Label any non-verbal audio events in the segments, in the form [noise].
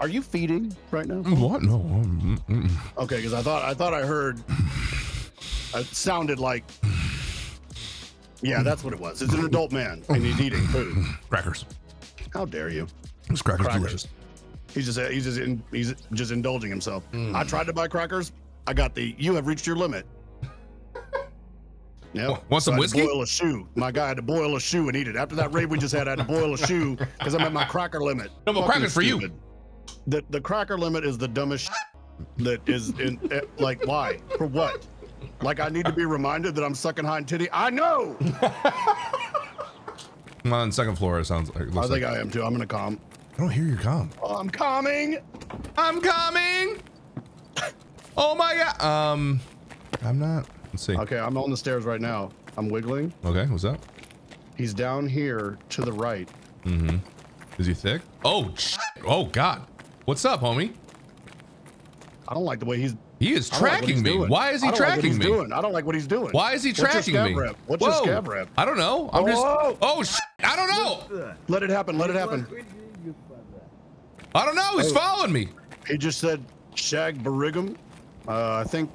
Are you feeding right now? What? No. um, mm, mm. Okay, because I thought I thought I heard. It sounded like. Yeah, that's what it was. It's an adult man and he's eating food. Crackers. How dare you? This crackers, Crackers. delicious. He's just he's just in, he's just indulging himself. Mm. I tried to buy crackers. I got the you have reached your limit. [laughs] Yeah. Want some I had whiskey? To boil a shoe. My guy had to boil a shoe and eat it. After that raid we just had, I had to boil a shoe because I'm at my cracker limit. No more Fucking crackers for you. The the cracker limit is the dumbest that is in eh, like why for what? Like I need to be reminded that I'm sucking hind titty. I know. [laughs] I'm on the second floor. It sounds like. it I think like. I am too. I'm gonna calm. I don't hear your calm. Oh, I'm calming. I'm coming. [laughs] Oh my god. Um, I'm not. Let's see. Okay, I'm on the stairs right now. I'm wiggling. Okay, what's up? He's down here to the right. Mm-hmm. Is he thick? Oh, oh God. What's up, homie? I don't like the way he's. He is don't like tracking me. doing. Why is he I don't like what tracking he's me? Doing. I don't like what he's doing. Why is he What's your tracking me? rep? What's your Whoa. scav rep? I don't know. I'm just. Oh, sh- I don't know. Let it happen. Let it happen. I don't know. He's Oh. following me. He just said, "Shag Barigum." Uh, I think,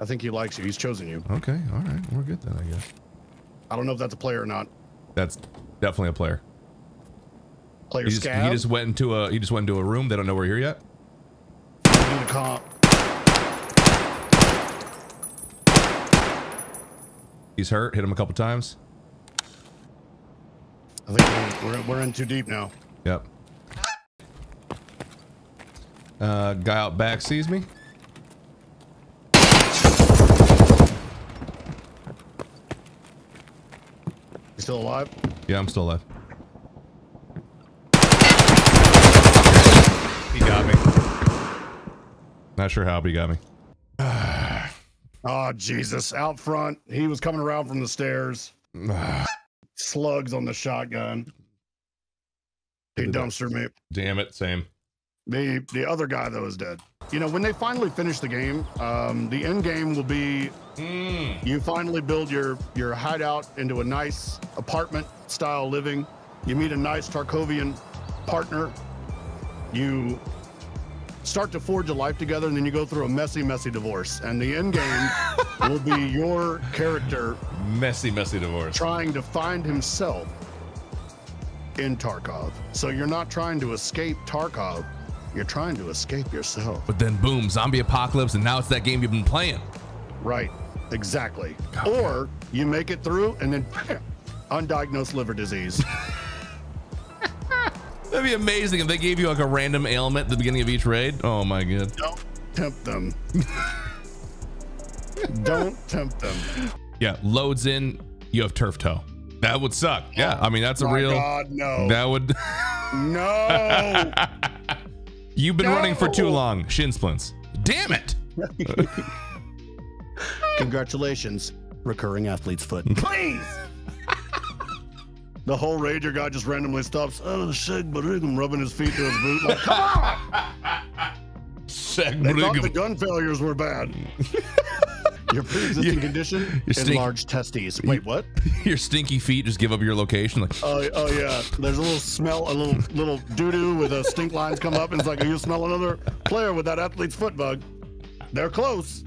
I think he likes you. He's chosen you. Okay. All right. We're good then, I guess. I don't know if that's a player or not. That's definitely a player. Player He just, scav. he just went into a he just went into a room. They don't know we're here yet. Need a comp. He's hurt. Hit him a couple times. I think we're, we're, we're in too deep now. Yep. Uh, guy out back sees me. You still alive? Yeah, I'm still alive. He got me. Not sure how, but he got me. [sighs] Oh Jesus! Out front, he was coming around from the stairs. [sighs] Slugs on the shotgun. He dumpstered me. Damn it, same. The the other guy though is dead. You know, when they finally finish the game, um, the end game will be you finally build your your hideout into a nice apartment style living. You meet a nice Tarkovian partner. You start to forge a life together, and then you go through a messy, messy divorce. And the end game [laughs] will be your character Messy, messy divorce. trying to find himself in Tarkov. So you're not trying to escape Tarkov, you're trying to escape yourself. But then boom, zombie apocalypse, and now it's that game you've been playing. Right, exactly. Or you make it through and then bam, undiagnosed liver disease. [laughs] That'd be amazing if they gave you like a random ailment at the beginning of each raid. Oh my god. Don't tempt them. [laughs] Don't tempt them. Yeah, loads in, you have turf toe. That would suck. Yeah, I mean that's a My real. God, no. That would. [laughs] No. [laughs] You've been running for too long. Shin splints. Damn it. Congratulations, recurring athlete's foot. Please. The whole rager guy just randomly stops. Oh, shake rubbing his feet to his boot. Like, come on! Seg They thought the gun failures were bad. [laughs] Your pre-existing condition? your Enlarged testes. Wait, what? [laughs] Your stinky feet just give up your location. Like, Oh, oh yeah. There's a little smell, a little little doo doo with a stink lines come up, and it's like, you smell another player with that athlete's foot bug. They're close.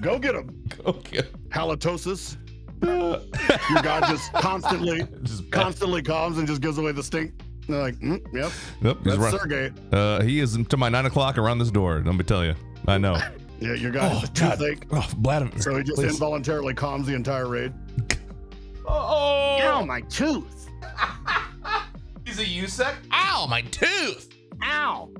Go get them. [laughs] okay. Halitosis. Your guy just constantly, [laughs] Just- constantly comes and just gives away the stink. They're like, mm, yep, Yep, he's that's run- Sergey. Uh, he is to my nine o'clock around this door. Let me tell you. I know. [laughs] Yeah, your guy Oh, has a God. toothache, Oh, Vladimir. so he just please. involuntarily calms the entire raid. Oh, Ow, my tooth! [laughs] he's a USEC. Ow, my tooth. Ow!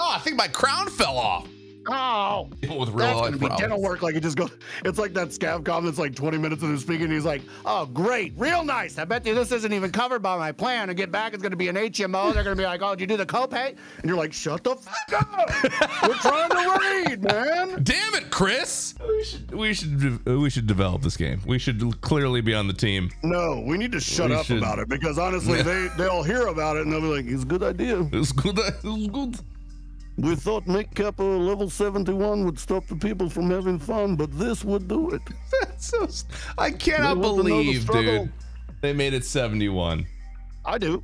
Oh, I think my crown fell off. Oh! Dealing with real That's life gonna be problems. dental work. Like it just goes. It's like that scavcom that's like 20 minutes of him speaking. he's like, "Oh, great, real nice. I bet you this isn't even covered by my plan. To get back, it's gonna be an HMO. They're gonna be like, oh, did you do the copay? And you're like, shut the f up. We're trying to read, man. Damn it, Chris! We should we should uh, we should develop this game. We should clearly be on the team. No, we need to shut We up should- about it because honestly, [laughs] they they'll hear about it and they'll be like, it's a good idea. It's good. It's good. We thought Nick Kappa level 71 would stop the people from having fun, but this would do it. [laughs] That's so. s- I cannot They want to know the believe, dude. They made it 71. I do.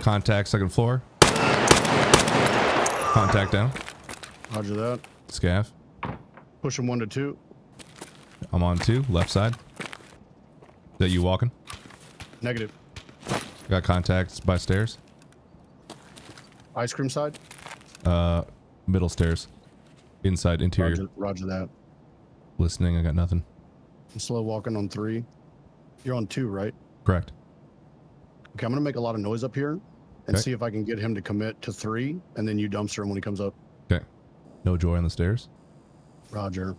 Contact second floor. Contact down. Roger that. Scav. Pushing one to two. I'm on two. Left side. Is that you walking? Negative. Got contacts by stairs. Ice cream side. Uh, middle stairs. Inside interior. Roger, roger that. Listening. I got nothing. I'm slow walking on three. You're on two, right? Correct. Okay, I'm gonna make a lot of noise up here and Okay. see if I can get him to commit to three, and then you dumpster him when he comes up. Okay. No joy on the stairs. Roger.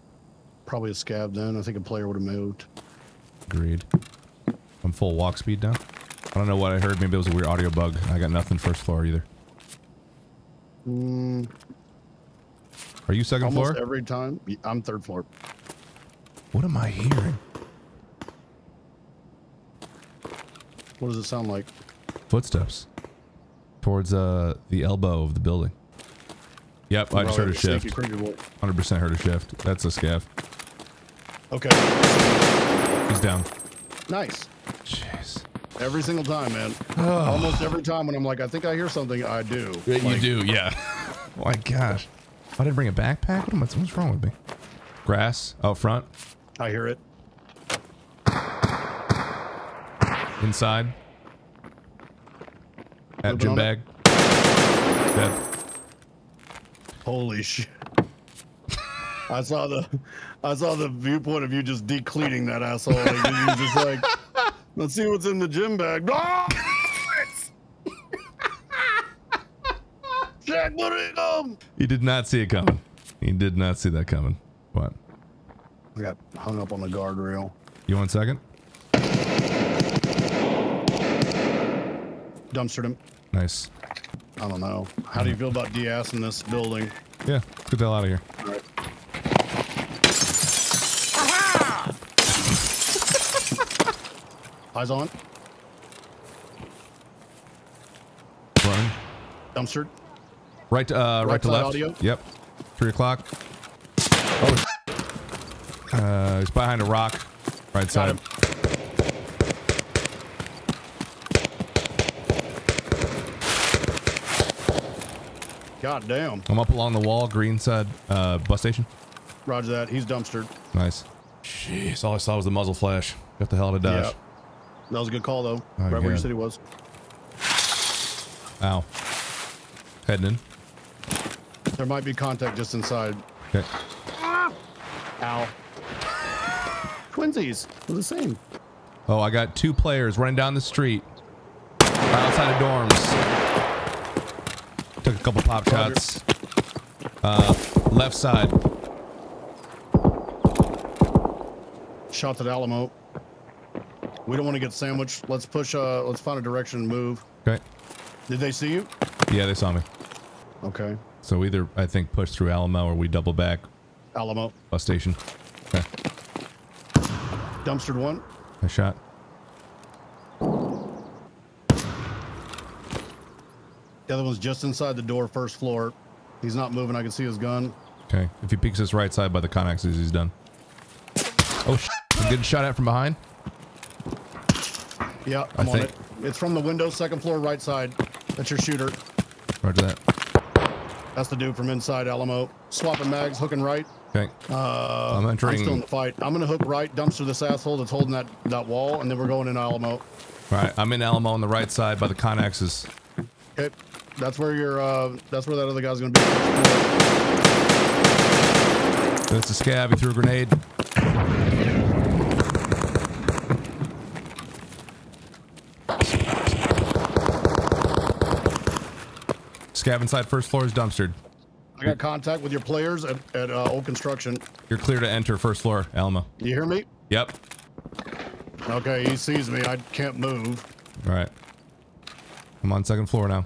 Probably a scav then. I think a player would have moved. Agreed. I'm full walk speed now. I don't know what I heard. Maybe it was a weird audio bug. I got nothing first floor either. Mm, Are you second almost floor? every time. I'm third floor. What am I hearing? What does it sound like? Footsteps. Towards uh the elbow of the building. Yep, I just heard a shift. 100% heard a shift. That's a scav. Okay. He's down. Nice. Jeez. Every single time, man. Almost every time when I'm like, I think I hear something, I do. you Like, do, yeah. oh [laughs] my gosh. I didn't bring a backpack? What am I, what's wrong with me? Grass out front. I hear it. Inside. At gym bag. Dead. Holy shit. [laughs] I saw the I saw the viewpoint of you just decleaning that asshole. Like, you just like, let's see what's in the gym bag. [laughs] Jack, what are you doing? He did not see it coming. He did not see that coming. What? I got hung up on the guardrail. You want a second? Dumpstered him. Nice. I don't know. How do you feel about DS in this building? Yeah, let's get the hell out of here. All right. Eyes on. Running. Dumpstered. Right, uh, right, Right to left. audio? Yep. Three o'clock. Oh. Uh, he's behind a rock. Right Got side. him. God damn. I'm up along the wall, green side, uh, bus station. Roger that. He's dumpstered. Nice. Jeez, all I saw was the muzzle flash. Got the hell out of Yeah. dash. That was a good call, though. Oh, right where you said he was. Ow. Heading in. There might be contact just inside. Okay. Ow. Twinsies. They're the same. Oh, I got two players running down the street. Right outside of dorms. Took a couple pop shots. Uh, left side. Shots at Alamo. We don't want to get sandwiched. Let's push. Uh, let's find a direction and move. Okay. Did they see you? Yeah, they saw me. Okay. So either I think push through Alamo or we double back Alamo. bus station. Okay. Dumpstered one. I shot. The other one's just inside the door, first floor. He's not moving. I can see his gun. Okay. If he peeks his right side by the connexes, he's done. Oh, sh I'm getting shot at from behind. Yeah, I'm I on think- it. It's from the window, second floor, right side. That's your shooter. Roger that. That's the dude from inside Alamo. Swapping mags, hooking right. Okay. Uh, I'm entering. I'm still in the fight. I'm gonna hook right, dumpster this asshole that's holding that that wall, and then we're going in Alamo. All right. I'm in Alamo on the right side by the connexes. Okay, that's where your uh, that's where that other guy's gonna be. That's a scav. He threw a grenade. Scav inside first floor is dumpstered. I got contact with your players at, at uh, old construction. You're clear to enter first floor, Alamo. You hear me? Yep. Okay, he sees me. I can't move. All right. I'm on second floor now.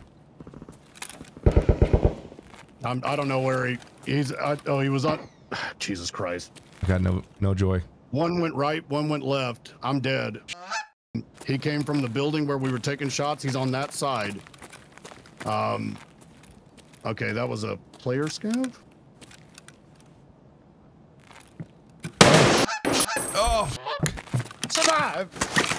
I'm, I don't know where he he's. I, oh, he was on. [sighs] Jesus Christ. I got no no joy. One went right, one went left. I'm dead. He came from the building where we were taking shots. He's on that side. Um. Okay, that was a player scav. Oh, Survive.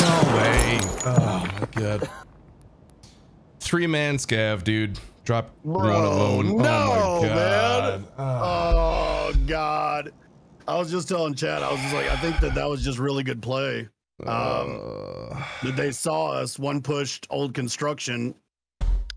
No way. Oh my god. Three man scav, dude. Drop Bro, alone. Oh, no, oh man. Oh. oh god. I was just telling Chad, I was just like, I think that that was just really good play. Um, uh, they saw us. One pushed old construction.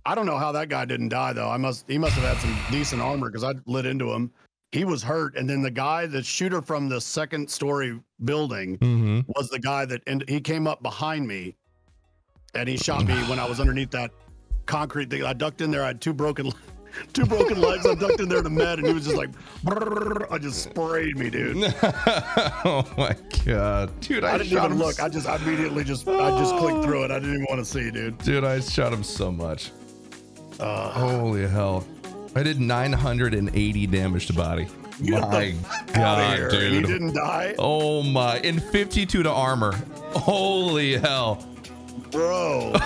I don't know how that guy didn't die though. I must. He must have had some decent armor because I lit into him. He was hurt, and then the guy, the shooter from the second story building, mhm. was the guy that and he came up behind me and he shot me when I was underneath that concrete thing. I ducked in there. I had two broken [laughs] two broken legs. I ducked in there to med and he was just like "Brrr." I just sprayed me, dude. [laughs] oh my god, dude! I, I didn't even look. I just I immediately just I just clicked through it. I didn't even want to see, dude. Dude, I shot him so much. Uh, Holy hell! I did 980 damage to body. Get My god, here. He didn't die, Oh my! And 52 to armor. Holy hell! bro. [laughs]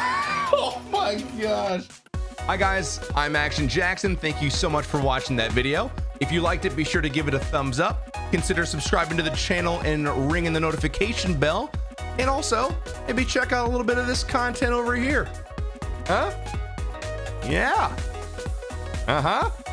Oh my gosh! Hi guys, I'm Action Jaxon. Thank you so much for watching that video. If you liked it, be sure to give it a thumbs up. Consider subscribing to the channel and ringing the notification bell. And also, maybe check out a little bit of this content over here. Huh? Yeah. Uh-huh.